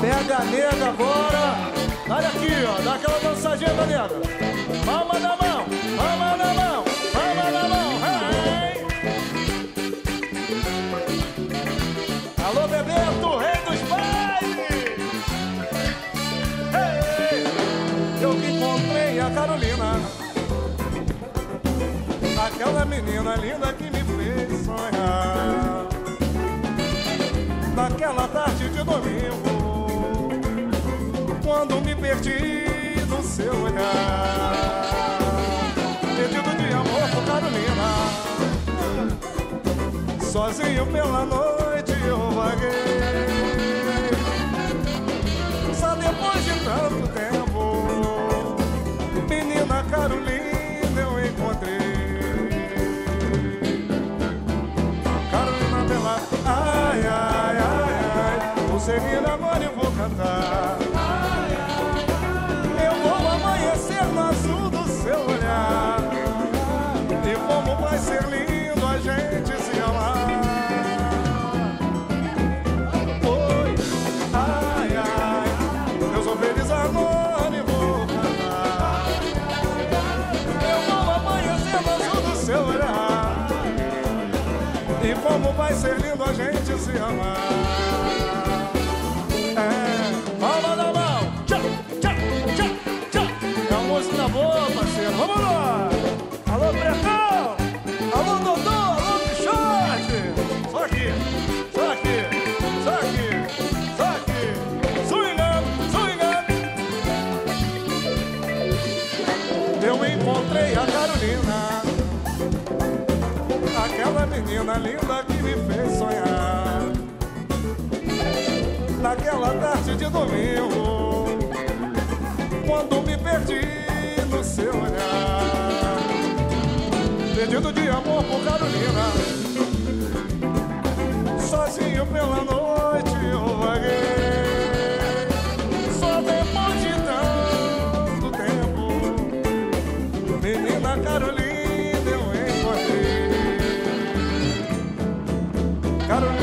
Pega a nega agora. Olha aqui, ó. Dá aquela dançadinha da nega. Palma na mão, palma na mão, palma na mão. Hey! Alô, Bebeto, rei dos bailes. Hey! Eu que encontrei a Carolina. Aquela menina linda que me fez sonhar. Naquela tarde de domingo quando me perdi no seu olhar. Pedido de amor por Carolina, sozinho pela noite seguir agora e vou cantar. Eu vou amanhecer no azul do seu olhar. E como vai ser lindo a gente se amar. Oi, ai, ai, eu sou feliz agora e vou cantar. Eu vou amanhecer no azul do seu olhar. E como vai ser lindo a gente se amar. Parceiro. Vamos lá. Alô, Bretão. Alô, Dodô. Alô, Pichote. Só aqui, só aqui, só aqui, só aqui. Swingando, swingando. Eu encontrei a Carolina. Aquela menina linda que me fez sonhar Naquela tarde de domingo Quando Pedido de amor por Carolina. Sozinho pela noite eu vaguei. Só depois de tanto tempo Menina Carolina eu encontrei. Carolina